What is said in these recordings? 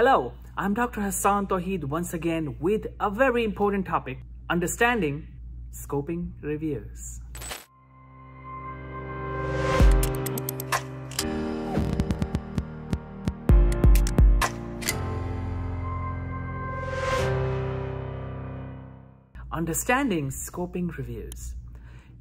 Hello, I'm Dr. Hassaan Tohid once again with a very important topic, understanding scoping reviews. Understanding scoping reviews.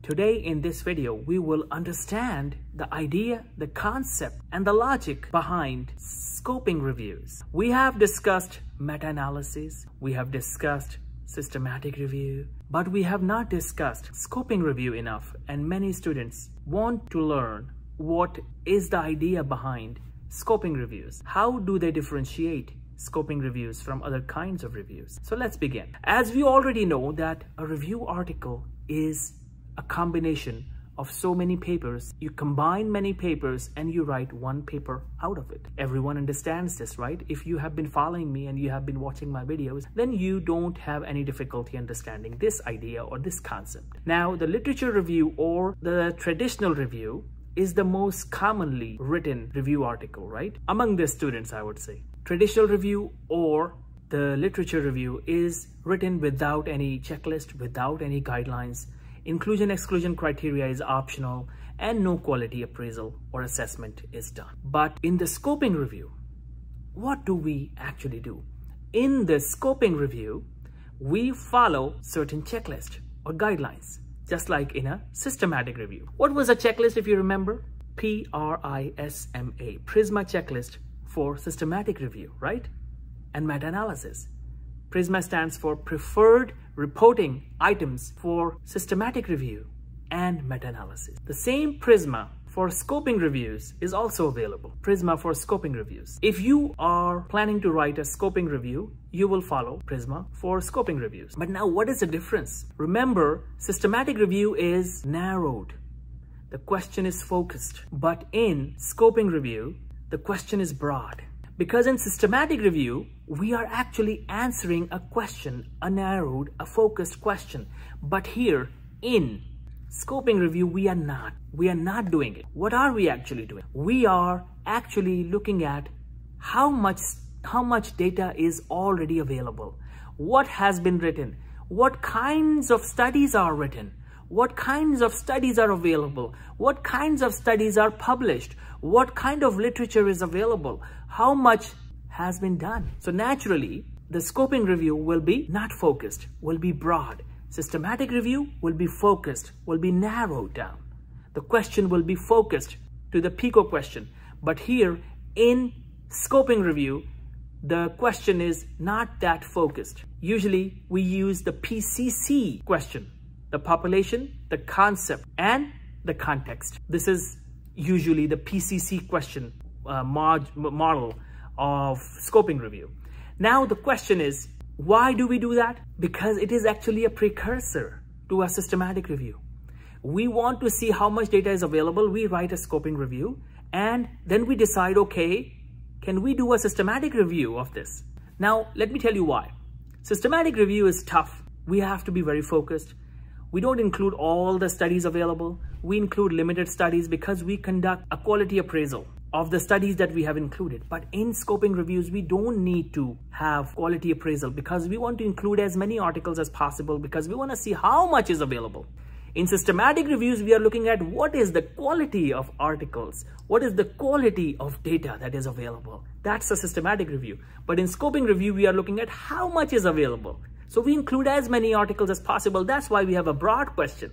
Today in this video, we will understand the idea, the concept, and the logic behind scoping reviews. We have discussed meta-analysis, we have discussed systematic review, but we have not discussed scoping review enough and many students want to learn what is the idea behind scoping reviews. How do they differentiate scoping reviews from other kinds of reviews? So let's begin. As we already know that a review article is a combination of so many papers. You combine many papers and you write one paper out of it. Everyone understands this, right? If you have been following me and you have been watching my videos, then you don't have any difficulty understanding this idea or this concept. Now, the literature review or the traditional review is the most commonly written review article, right? Among the students, I would say. Traditional review or the literature review is written without any checklist, without any guidelines, Inclusion exclusion criteria is optional and no quality appraisal or assessment is done. But in the scoping review, what do we actually do? In the scoping review, we follow certain checklist or guidelines, just like in a systematic review. What was a checklist if you remember? P-R-I-S-M-A, PRISMA checklist for systematic review, right? And meta-analysis. PRISMA stands for Preferred Reporting Items for Systematic Review and Meta-Analysis. The same PRISMA for scoping reviews is also available. PRISMA for scoping reviews. If you are planning to write a scoping review, you will follow PRISMA for scoping reviews. But now what is the difference? Remember, systematic review is narrowed. The question is focused. But in scoping review, the question is broad. Because in systematic review, we are actually answering a question, a narrowed, a focused question. But here in scoping review, we are not. We are not doing it. What are we actually doing? We are actually looking at how much, how much data is already available. What has been written? What kinds of studies are written? What kinds of studies are available? What kinds of studies are published? What kind of literature is available? how much has been done. So naturally, the scoping review will be not focused, will be broad. Systematic review will be focused, will be narrowed down. The question will be focused to the PICO question. But here in scoping review, the question is not that focused. Usually we use the PCC question, the population, the concept, and the context. This is usually the PCC question uh, mod model of scoping review. Now the question is, why do we do that? Because it is actually a precursor to a systematic review. We want to see how much data is available. We write a scoping review and then we decide, okay, can we do a systematic review of this? Now, let me tell you why. Systematic review is tough. We have to be very focused. We don't include all the studies available. We include limited studies because we conduct a quality appraisal of the studies that we have included. But in scoping reviews, we don't need to have quality appraisal because we want to include as many articles as possible because we want to see how much is available. In systematic reviews, we are looking at what is the quality of articles, what is the quality of data that is available. That's a systematic review. But in scoping review, we are looking at how much is available. So we include as many articles as possible. That's why we have a broad question.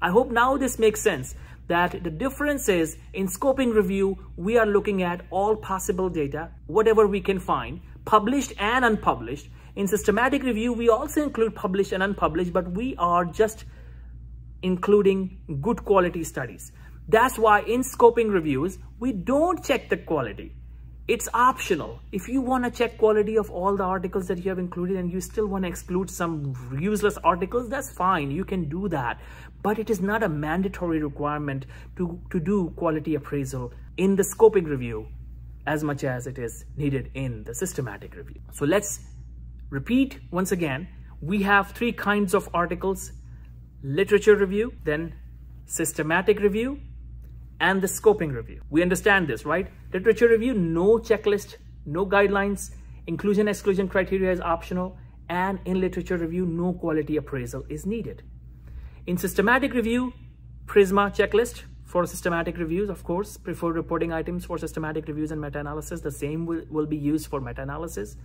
I hope now this makes sense that the difference is in scoping review, we are looking at all possible data, whatever we can find, published and unpublished. In systematic review, we also include published and unpublished, but we are just including good quality studies. That's why in scoping reviews, we don't check the quality. It's optional. If you want to check quality of all the articles that you have included and you still want to exclude some useless articles, that's fine. You can do that. But it is not a mandatory requirement to, to do quality appraisal in the scoping review as much as it is needed in the systematic review. So let's repeat once again. We have three kinds of articles, literature review, then systematic review, and the scoping review. We understand this, right? Literature review, no checklist, no guidelines. inclusion exclusion criteria is optional, and in literature review, no quality appraisal is needed. In systematic review, PRISMA checklist for systematic reviews, of course, preferred reporting items for systematic reviews and meta-analysis. The same will, will be used for meta-analysis.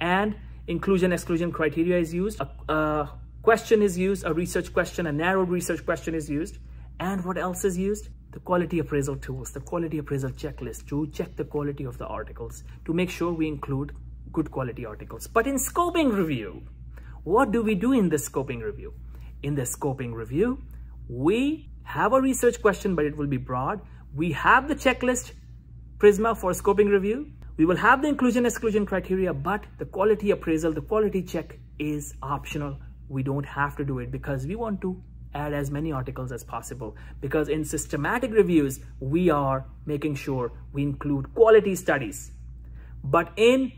And inclusion exclusion criteria is used. A, a question is used, a research question, a narrow research question is used. And what else is used? The quality appraisal tools, the quality appraisal checklist to check the quality of the articles, to make sure we include good quality articles. But in scoping review, what do we do in the scoping review? In the scoping review, we have a research question, but it will be broad. We have the checklist Prisma for scoping review. We will have the inclusion exclusion criteria, but the quality appraisal, the quality check is optional. We don't have to do it because we want to add as many articles as possible because in systematic reviews, we are making sure we include quality studies. But in,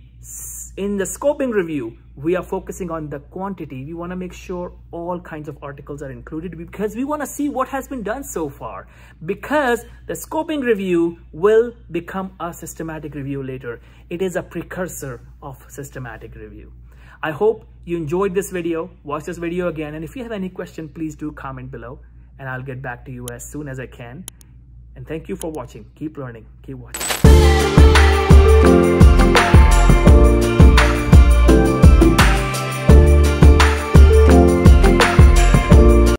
in the scoping review, we are focusing on the quantity. We want to make sure all kinds of articles are included because we want to see what has been done so far. Because the scoping review will become a systematic review later. It is a precursor of systematic review. I hope you enjoyed this video. Watch this video again. And if you have any question, please do comment below and I'll get back to you as soon as I can. And thank you for watching. Keep learning. Keep watching.